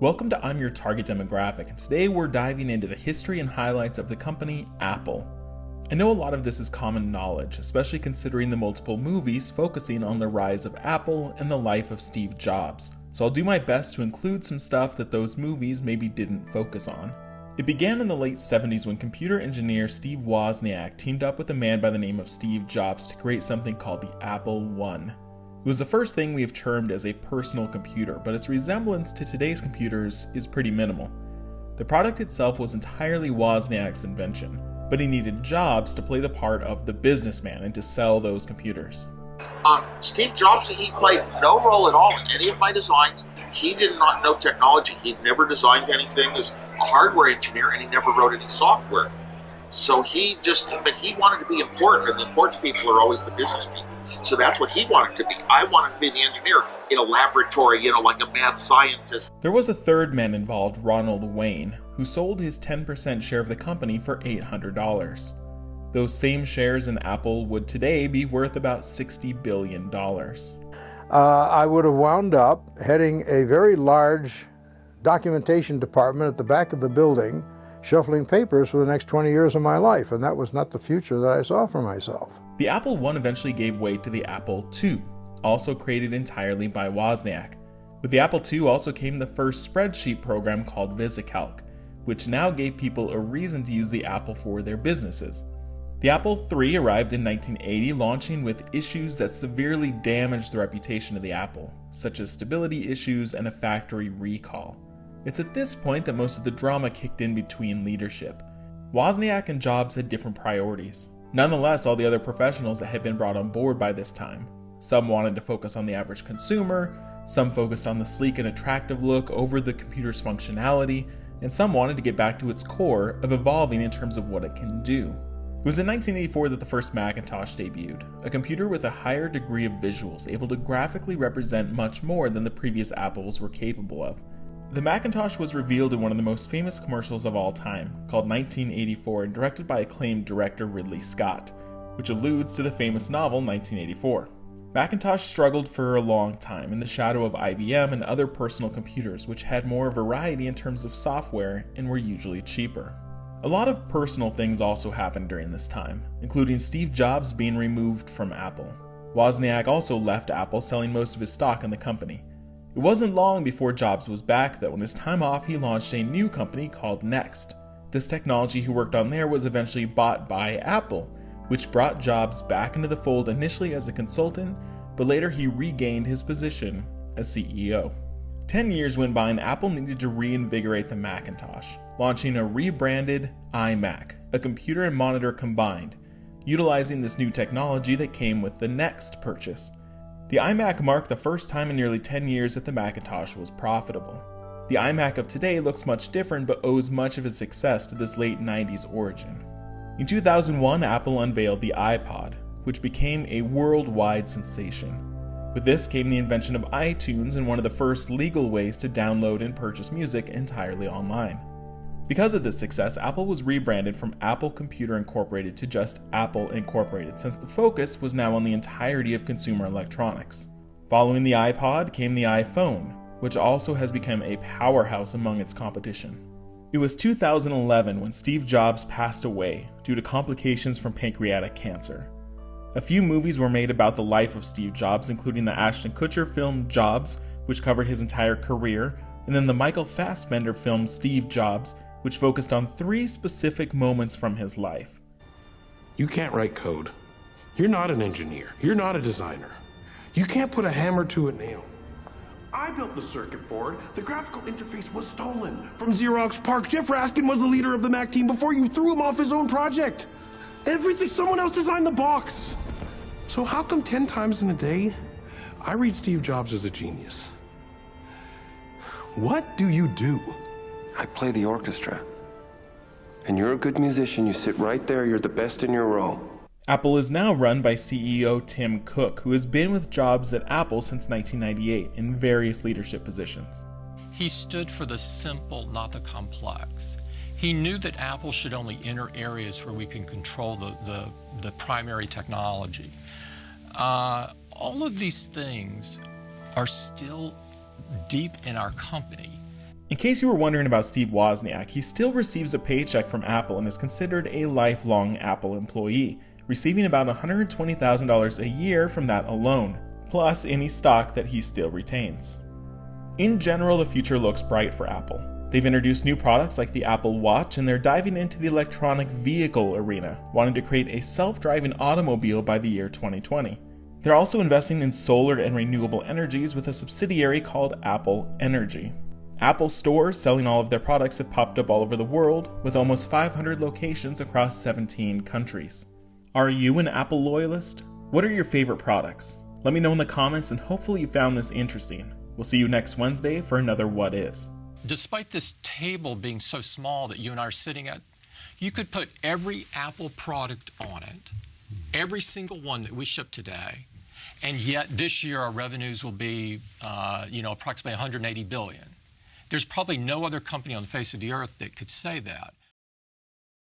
Welcome to I'm Your Target Demographic, and today we're diving into the history and highlights of the company Apple. I know a lot of this is common knowledge, especially considering the multiple movies focusing on the rise of Apple and the life of Steve Jobs, so I'll do my best to include some stuff that those movies maybe didn't focus on. It began in the late 70s when computer engineer Steve Wozniak teamed up with a man by the name of Steve Jobs to create something called the Apple I. It was the first thing we have termed as a personal computer, but its resemblance to today's computers is pretty minimal. The product itself was entirely Wozniak's invention, but he needed Jobs to play the part of the businessman and to sell those computers. Um, Steve Jobs, he played no role at all in any of my designs. He did not know technology. He'd never designed anything as a hardware engineer, and he never wrote any software. So he just, but he wanted to be important, and the important people are always the business people. So that's what he wanted to be. I wanted to be the engineer in a laboratory, you know, like a mad scientist. There was a third man involved, Ronald Wayne, who sold his 10% share of the company for $800. Those same shares in Apple would today be worth about $60 billion. Uh, I would have wound up heading a very large documentation department at the back of the building shuffling papers for the next 20 years of my life, and that was not the future that I saw for myself. The Apple I eventually gave way to the Apple II, also created entirely by Wozniak. With the Apple II also came the first spreadsheet program called VisiCalc, which now gave people a reason to use the Apple for their businesses. The Apple III arrived in 1980, launching with issues that severely damaged the reputation of the Apple, such as stability issues and a factory recall. It's at this point that most of the drama kicked in between leadership. Wozniak and Jobs had different priorities. Nonetheless, all the other professionals that had been brought on board by this time. Some wanted to focus on the average consumer, some focused on the sleek and attractive look over the computer's functionality, and some wanted to get back to its core of evolving in terms of what it can do. It was in 1984 that the first Macintosh debuted, a computer with a higher degree of visuals, able to graphically represent much more than the previous Apples were capable of. The Macintosh was revealed in one of the most famous commercials of all time, called 1984 and directed by acclaimed director Ridley Scott, which alludes to the famous novel 1984. Macintosh struggled for a long time in the shadow of IBM and other personal computers, which had more variety in terms of software and were usually cheaper. A lot of personal things also happened during this time, including Steve Jobs being removed from Apple. Wozniak also left Apple, selling most of his stock in the company. It wasn't long before Jobs was back, though. In his time off, he launched a new company called NeXT. This technology he worked on there was eventually bought by Apple, which brought Jobs back into the fold initially as a consultant, but later he regained his position as CEO. Ten years went by and Apple needed to reinvigorate the Macintosh, launching a rebranded iMac, a computer and monitor combined, utilizing this new technology that came with the NeXT purchase. The iMac marked the first time in nearly 10 years that the Macintosh was profitable. The iMac of today looks much different but owes much of its success to this late 90s origin. In 2001, Apple unveiled the iPod, which became a worldwide sensation. With this came the invention of iTunes and one of the first legal ways to download and purchase music entirely online. Because of this success, Apple was rebranded from Apple Computer Incorporated to just Apple Incorporated, since the focus was now on the entirety of consumer electronics. Following the iPod came the iPhone, which also has become a powerhouse among its competition. It was 2011 when Steve Jobs passed away due to complications from pancreatic cancer. A few movies were made about the life of Steve Jobs, including the Ashton Kutcher film Jobs, which covered his entire career, and then the Michael Fassbender film Steve Jobs, which focused on three specific moments from his life. You can't write code. You're not an engineer. You're not a designer. You can't put a hammer to a nail. I built the circuit board. The graphical interface was stolen from Xerox PARC. Jeff Raskin was the leader of the Mac team before you threw him off his own project. Everything, someone else designed the box. So how come 10 times in a day I read Steve Jobs as a genius? What do you do? I play the orchestra. And you're a good musician. You sit right there. You're the best in your row. Apple is now run by CEO Tim Cook, who has been with Jobs at Apple since 1998 in various leadership positions. He stood for the simple, not the complex. He knew that Apple should only enter areas where we can control the, the, the primary technology. Uh, all of these things are still deep in our company. In case you were wondering about Steve Wozniak, he still receives a paycheck from Apple and is considered a lifelong Apple employee, receiving about $120,000 a year from that alone, plus any stock that he still retains. In general, the future looks bright for Apple. They've introduced new products like the Apple Watch, and they're diving into the electronic vehicle arena, wanting to create a self driving automobile by the year 2020. They're also investing in solar and renewable energies with a subsidiary called Apple Energy. Apple stores selling all of their products have popped up all over the world, with almost 500 locations across 17 countries. Are you an Apple loyalist? What are your favorite products? Let me know in the comments, and hopefully, you found this interesting. We'll see you next Wednesday for another What Is. Despite this table being so small that you and I are sitting at, you could put every Apple product on it, every single one that we ship today, and yet this year our revenues will be, uh, you know, approximately 180 billion. There's probably no other company on the face of the earth that could say that.